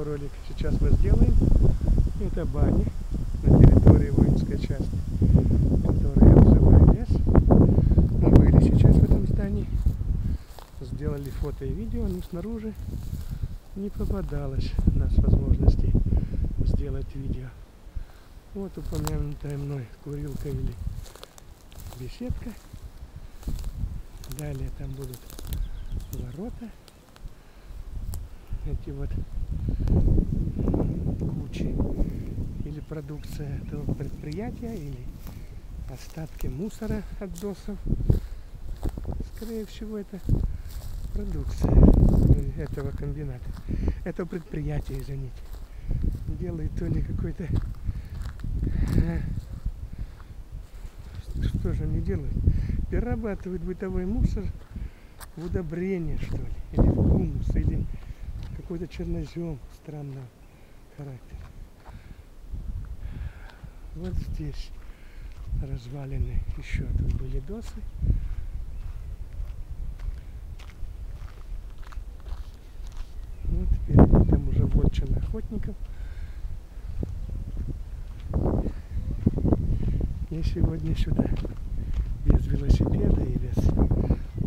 видеоролик сейчас мы сделаем. Это бани на территории воинской части, которую я называю лес. Мы были сейчас в этом здании, сделали фото и видео, но снаружи не попадалось у нас возможности сделать видео. Вот упомянутая мной курилка или беседка. Далее там будут ворота. Эти вот кучи или продукция этого предприятия, или остатки мусора от досов. Скорее всего, это продукция этого комбината, этого предприятия, извините. Делает то ли какой-то... э, Что же они делают? Перерабатывают бытовой мусор в удобрение, что ли, или в какой-то чернозем странного характера. Вот здесь развалины еще тут были досы. Вот впереди там уже вотчина охотников. Я сегодня сюда без велосипеда и без...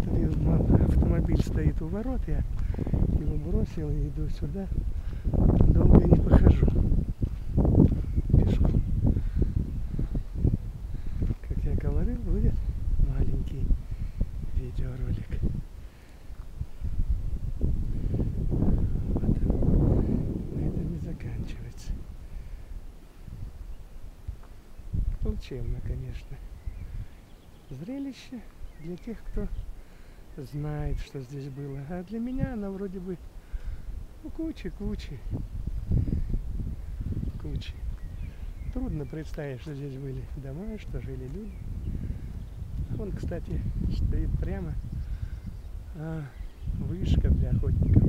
Тут автомобиль стоит у ворот, я его бросил и иду сюда. Долго не похожу. Пешком. Как я говорил, будет маленький видеоролик. Вот. На этом и заканчивается. Плачевно, конечно. Зрелище для тех, кто знает, что здесь было. А для меня она вроде бы ну, кучи, кучи, кучи. Трудно представить, что здесь были дома, что жили люди. Он, кстати, стоит прямо а, вышка для охотников.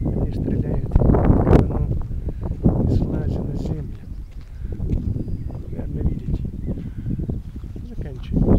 Они стреляют ну, и на землю. Наверное, видите. Заканчиваем.